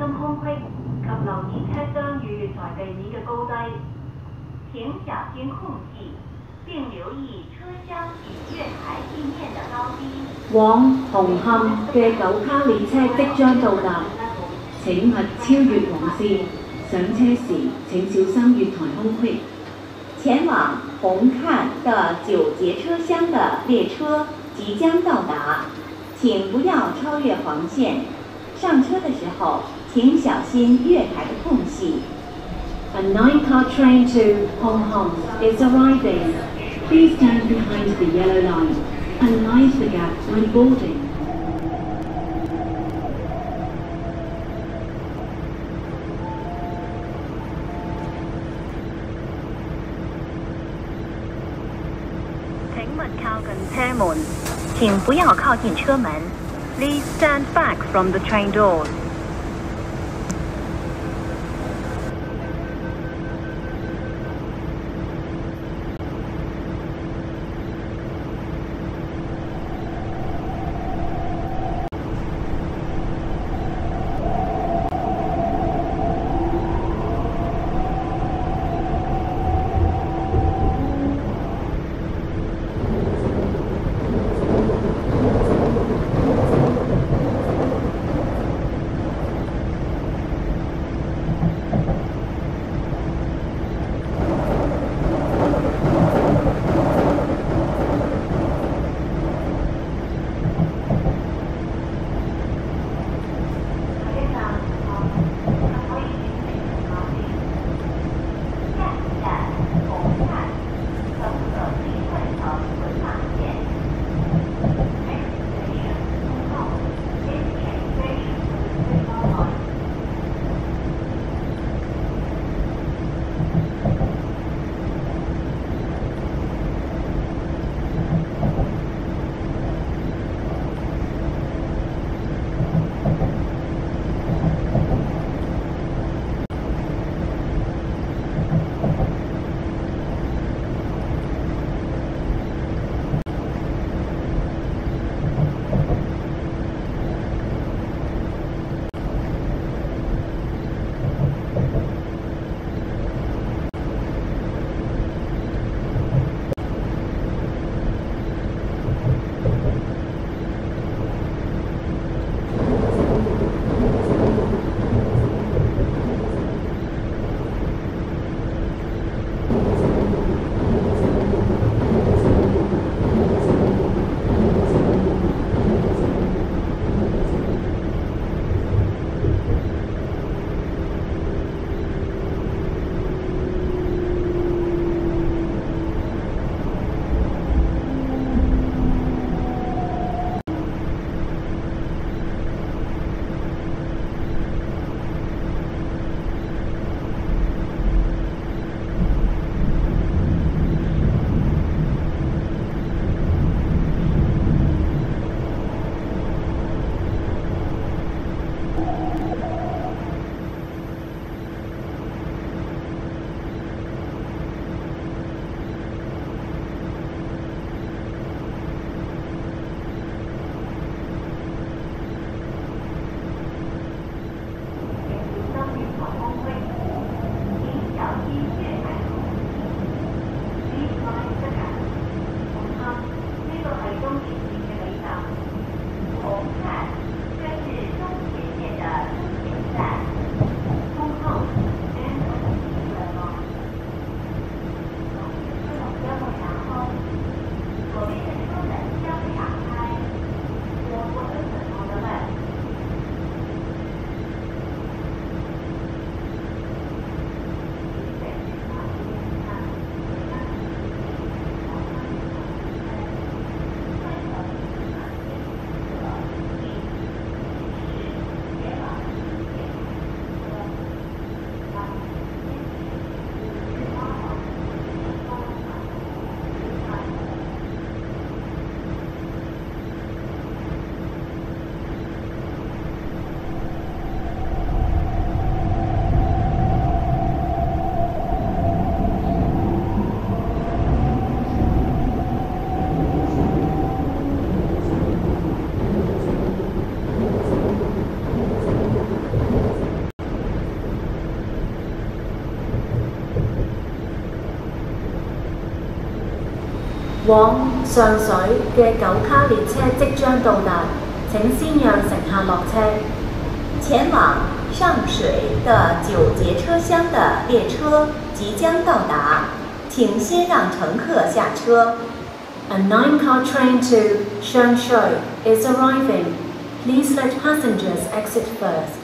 心空隙及留意车厢与月台地面嘅高低，请小心空隙，并留意车厢与月台地面的高低。往红磡嘅九卡列车即将到达，请勿超越黃線。上车时请小心月台空隙。前往红磡的九节车厢的列车即将到达，请不要超越黄线。上车的时候，请小心月台的空隙。 A nine-car train to Hong Kong is arriving. Please stand behind the yellow line and mind the gap when boarding. 请勿靠近车门，请不要靠近车门。Please stand back from the train doors. 往上水嘅九卡列车即将到达，请先让乘客落车。前往上水的九节车厢的列车即将到达，请先让乘客下车。A nine-car train to Shangshui is arriving. Please let passengers exit first.